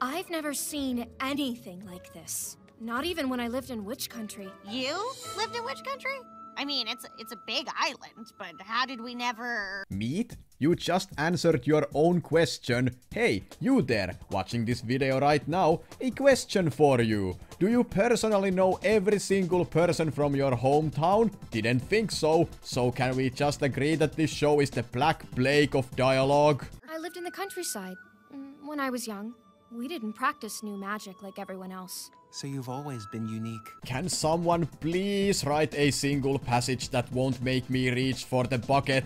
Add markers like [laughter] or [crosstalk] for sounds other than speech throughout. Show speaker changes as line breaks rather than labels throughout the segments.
I've never seen anything like this. Not even when I lived in Witch Country.
You lived in which country? I mean, it's it's a big island, but how did we never?
Meet? You just answered your own question. Hey, you there, watching this video right now, a question for you. Do you personally know every single person from your hometown? Didn't think so. So can we just agree that this show is the Black Plague of dialogue?
I lived in the countryside mm, when I was young. We didn't practice new magic like everyone else.
So you've always been unique.
Can someone please write a single passage that won't make me reach for the bucket?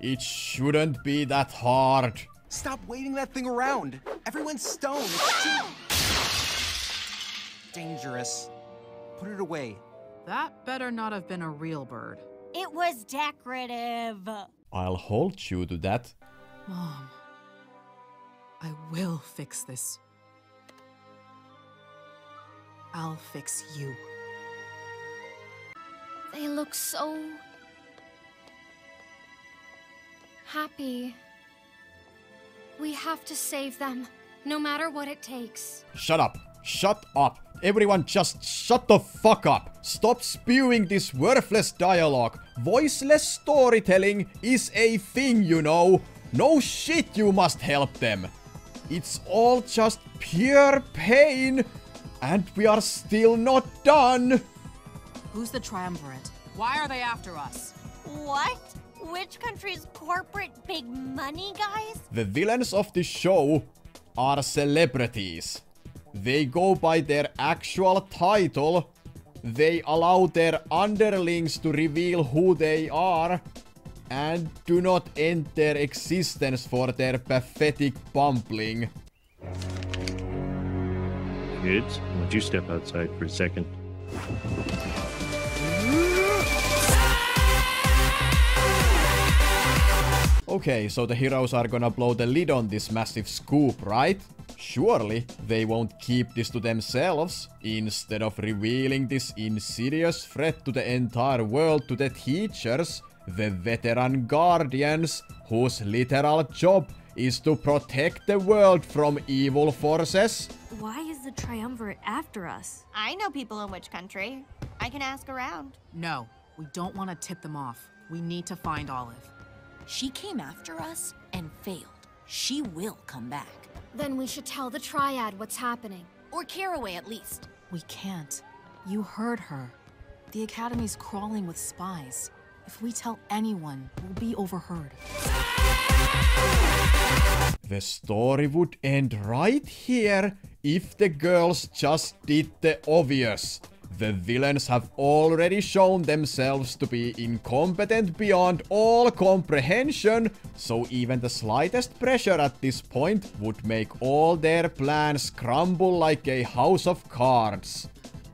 It shouldn't be that hard.
Stop waving that thing around. Everyone's stoned. It's too dangerous. Put it away.
That better not have been a real bird.
It was decorative.
I'll hold you to that.
Mom, I will fix this. I'll fix you.
They look so. happy. We have to save them, no matter what it takes.
Shut up. Shut up. Everyone just shut the fuck up. Stop spewing this worthless dialogue. Voiceless storytelling is a thing, you know. No shit you must help them. It's all just pure pain. And we are still not done.
Who's the triumvirate? Why are they after us?
What? Which country's corporate big money guys?
The villains of the show are celebrities. They go by their actual title. They allow their underlings to reveal who they are and do not end their existence for their pathetic bumbling.
Kids, don't you step outside for a second?
Okay, so the heroes are gonna blow the lid on this massive scoop, right? Surely they won't keep this to themselves. Instead of revealing this insidious threat to the entire world to the teachers, the veteran guardians, whose literal job is to protect the world from evil forces.
Why is the Triumvirate after us?
I know people in which country. I can ask around.
No, we don't want to tip them off. We need to find Olive.
She came after us and failed. She will come back.
Then we should tell the Triad what's happening.
Or Caraway at least.
We can't. You heard her. The Academy's crawling with spies. If we tell anyone, we'll be overheard.
The story would end right here if the girls just did the obvious. The villains have already shown themselves to be incompetent beyond all comprehension, so even the slightest pressure at this point would make all their plans crumble like a house of cards.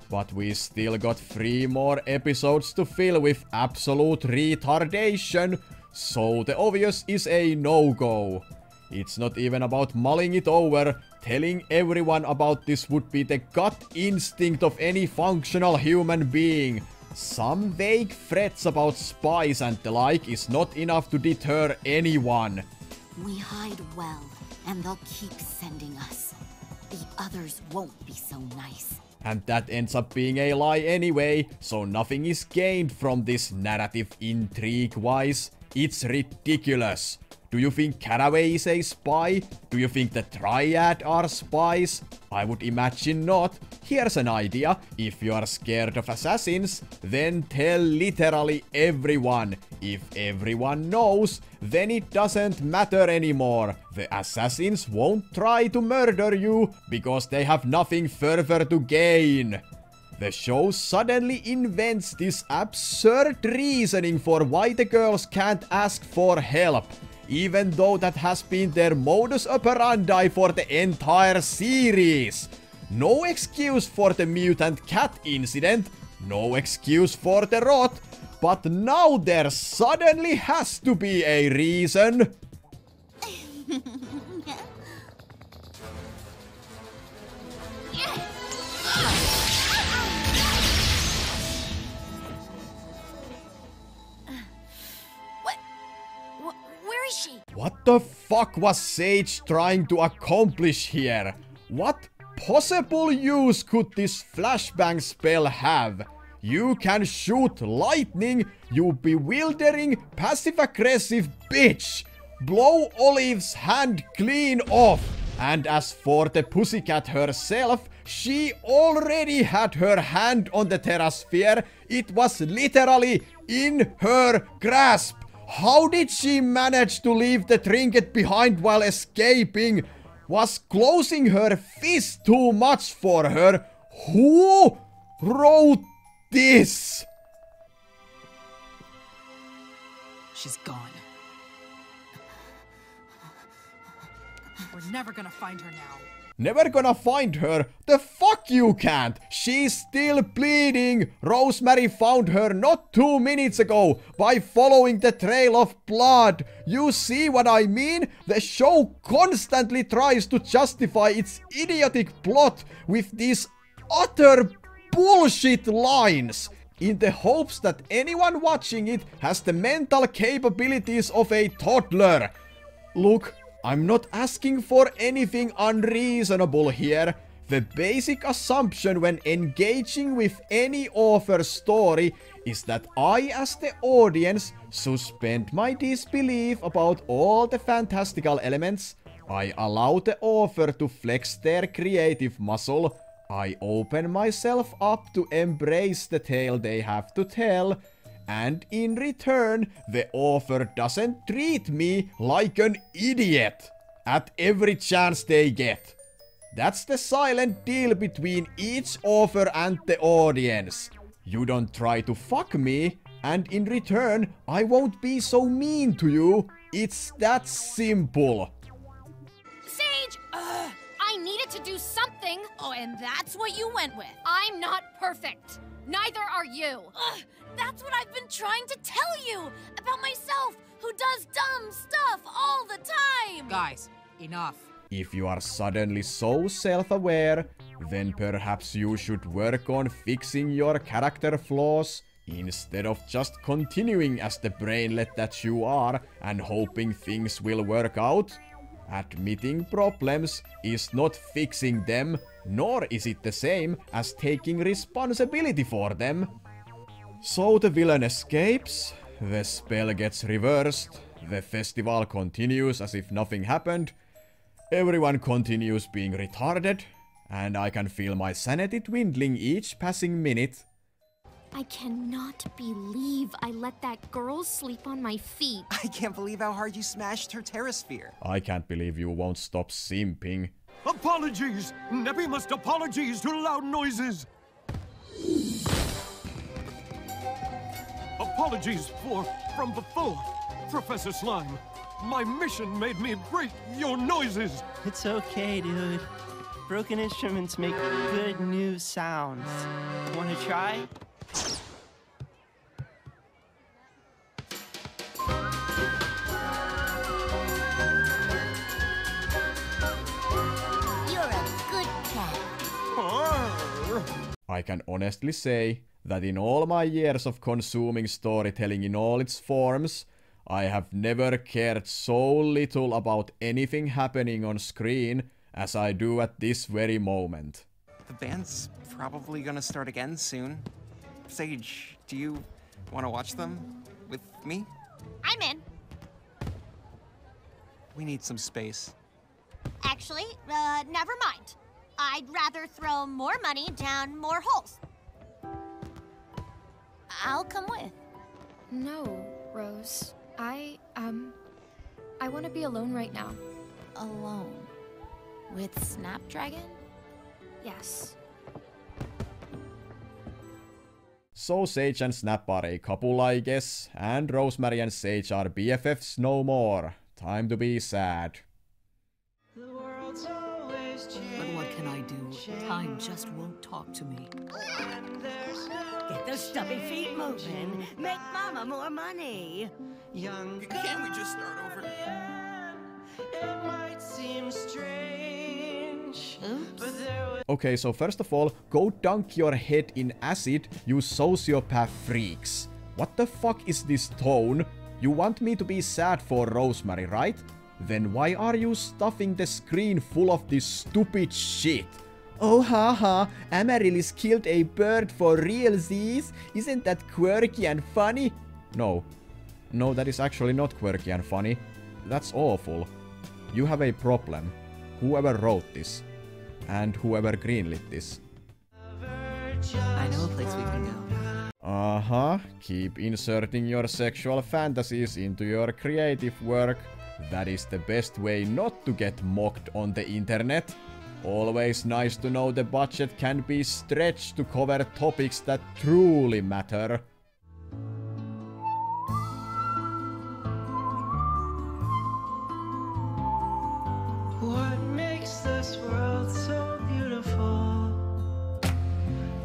But we still got three more episodes to fill with absolute retardation, so the obvious is a no-go. It's not even about mulling it over, telling everyone about this would be the gut instinct of any functional human being. Some vague threats about spies and the like is not enough to deter anyone.
We hide well, and they'll keep sending us. The others won't be so nice.
And that ends up being a lie anyway, so nothing is gained from this narrative intrigue-wise. It's ridiculous. Do you think Caraway is a spy? Do you think the Triad are spies? I would imagine not. Here's an idea. If you are scared of assassins, then tell literally everyone. If everyone knows, then it doesn't matter anymore. The assassins won't try to murder you because they have nothing further to gain. The show suddenly invents this absurd reasoning for why the girls can't ask for help even though that has been their modus operandi for the entire series. No excuse for the mutant cat incident, no excuse for the rot, but now there suddenly has to be a reason.
What? Wh- where is she?
What the fuck was Sage trying to accomplish here? What possible use could this flashbang spell have? You can shoot lightning, you bewildering, passive-aggressive bitch! Blow Olive's hand clean off! And as for the pussycat herself, she already had her hand on the Terrasphere. It was literally in her grasp. How did she manage to leave the trinket behind while escaping? Was closing her fist too much for her? Who wrote this?
She's gone. We're never gonna find her now.
Never gonna find her. The fuck you can't. She's still bleeding. Rosemary found her not two minutes ago by following the trail of blood. You see what I mean? The show constantly tries to justify its idiotic plot with these utter bullshit lines in the hopes that anyone watching it has the mental capabilities of a toddler. Look, I'm not asking for anything unreasonable here. The basic assumption when engaging with any author's story is that I as the audience suspend my disbelief about all the fantastical elements. I allow the author to flex their creative muscle. I open myself up to embrace the tale they have to tell and in return, the author doesn't treat me like an idiot at every chance they get. That's the silent deal between each author and the audience. You don't try to fuck me, and in return, I won't be so mean to you. It's that simple.
Sage! Ugh, I needed to do something!
Oh, and that's what you went with.
I'm not perfect. Neither are you.
Ugh, that's what I've been trying to tell you about myself, who does dumb stuff all the time.
Guys, enough.
If you are suddenly so self-aware, then perhaps you should work on fixing your character flaws instead of just continuing as the brainlet that you are and hoping things will work out. Admitting problems is not fixing them, nor is it the same as taking responsibility for them. So the villain escapes, the spell gets reversed, the festival continues as if nothing happened, everyone continues being retarded, and I can feel my sanity dwindling each passing minute.
I cannot believe I let that girl sleep on my feet.
I can't believe how hard you smashed her terrasphere.
I can't believe you won't stop simping.
Apologies! Neppy must apologies to loud noises! Apologies for from before, Professor Slime. My mission made me break your noises.
It's okay, dude. Broken instruments make good new sounds. Wanna try?
I can honestly say that in all my years of consuming storytelling in all its forms, I have never cared so little about anything happening on screen as I do at this very moment.
The band's probably gonna start again soon. Sage, do you want to watch them with me?
I'm in.
We need some space.
Actually, uh, never mind. I'd rather throw more money down more holes.
I'll come with.
No, Rose. I, um, I want to be alone right now.
Alone. With Snapdragon?
Yes.
So Sage and Snap are a couple, I guess, and Rosemary and Sage are BFFs no more. Time to be sad.
Just won't talk to me.
Get those stubby feet moving. Make Mama more money.
Young. [laughs] Can't we just start over?
Okay, so first of all, go dunk your head in acid, you sociopath freaks. What the fuck is this tone? You want me to be sad for Rosemary, right? then why are you stuffing the screen full of this stupid shit? Oh haha, Amaryllis killed a bird for realsies? Isn't that quirky and funny? No. No, that is actually not quirky and funny. That's awful. You have a problem. Whoever wrote this. And whoever greenlit this.
I know a place we can go.
Uh-huh. Keep inserting your sexual fantasies into your creative work. That is the best way not to get mocked on the internet. Always nice to know the budget can be stretched to cover topics that truly matter.
What makes this world so beautiful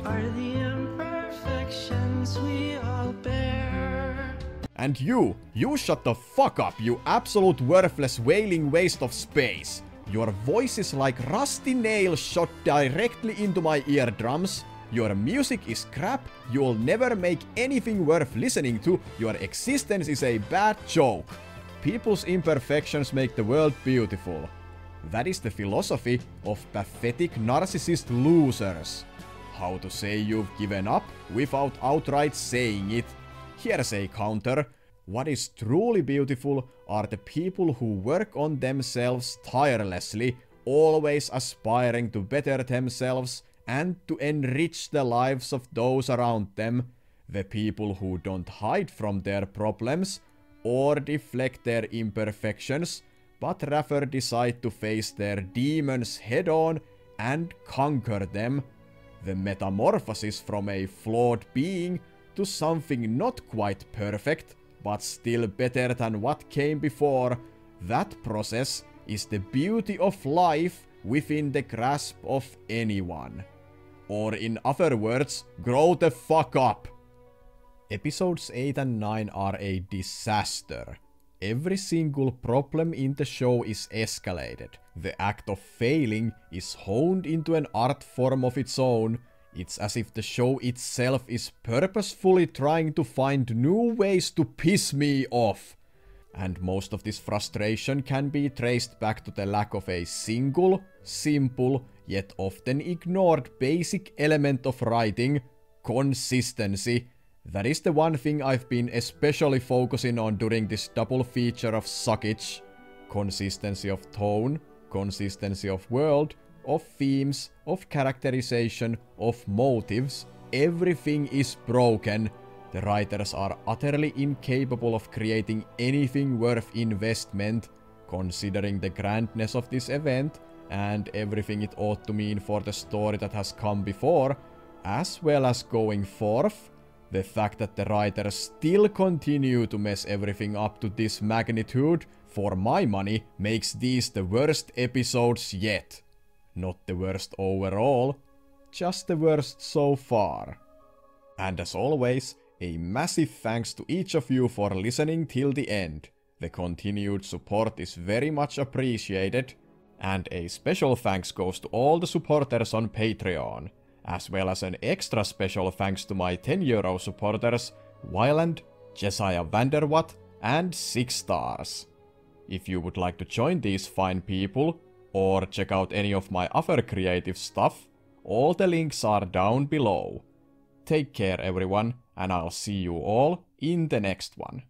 are the imperfections we all bear.
And you, you shut the fuck up, you absolute worthless wailing waste of space. Your voice is like rusty nail shot directly into my eardrums. Your music is crap, you'll never make anything worth listening to, your existence is a bad joke. People's imperfections make the world beautiful. That is the philosophy of pathetic narcissist losers. How to say you've given up without outright saying it. Here's a counter. What is truly beautiful are the people who work on themselves tirelessly, always aspiring to better themselves and to enrich the lives of those around them. The people who don't hide from their problems or deflect their imperfections, but rather decide to face their demons head on and conquer them. The metamorphosis from a flawed being to something not quite perfect, but still better than what came before, that process is the beauty of life within the grasp of anyone. Or in other words, grow the fuck up! Episodes 8 and 9 are a disaster. Every single problem in the show is escalated. The act of failing is honed into an art form of its own. It's as if the show itself is purposefully trying to find new ways to piss me off. And most of this frustration can be traced back to the lack of a single, simple, yet often ignored basic element of writing consistency. That is the one thing I've been especially focusing on during this double feature of Suckage. Consistency of tone, consistency of world, of themes, of characterization, of motives. Everything is broken. The writers are utterly incapable of creating anything worth investment, considering the grandness of this event and everything it ought to mean for the story that has come before, as well as going forth. The fact that the writers still continue to mess everything up to this magnitude, for my money, makes these the worst episodes yet. Not the worst overall, just the worst so far. And as always, a massive thanks to each of you for listening till the end. The continued support is very much appreciated. And a special thanks goes to all the supporters on Patreon, as well as an extra special thanks to my 10 euro supporters, Wyland, Jesiah Vanderwatt, and 6 stars. If you would like to join these fine people, or check out any of my other creative stuff, all the links are down below. Take care everyone, and I'll see you all in the next one.